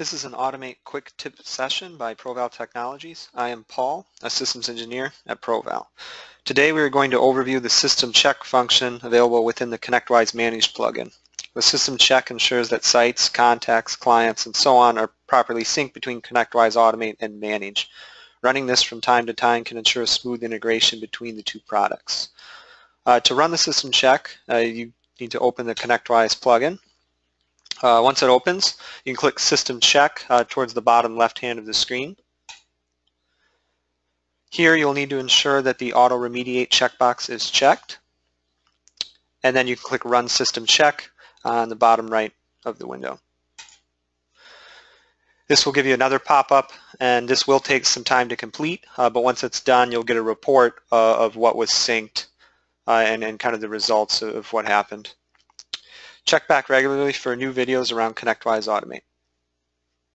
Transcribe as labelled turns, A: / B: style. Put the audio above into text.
A: This is an Automate Quick Tip session by ProVal Technologies. I am Paul, a systems engineer at ProVal. Today we are going to overview the system check function available within the ConnectWise Manage plugin. The system check ensures that sites, contacts, clients, and so on are properly synced between ConnectWise Automate and Manage. Running this from time to time can ensure a smooth integration between the two products. Uh, to run the system check, uh, you need to open the ConnectWise plugin. Uh, once it opens, you can click System Check uh, towards the bottom left hand of the screen. Here you'll need to ensure that the Auto Remediate checkbox is checked. And then you can click Run System Check on the bottom right of the window. This will give you another pop-up and this will take some time to complete, uh, but once it's done you'll get a report uh, of what was synced uh, and, and kind of the results of what happened. Check back regularly for new videos around ConnectWise Automate.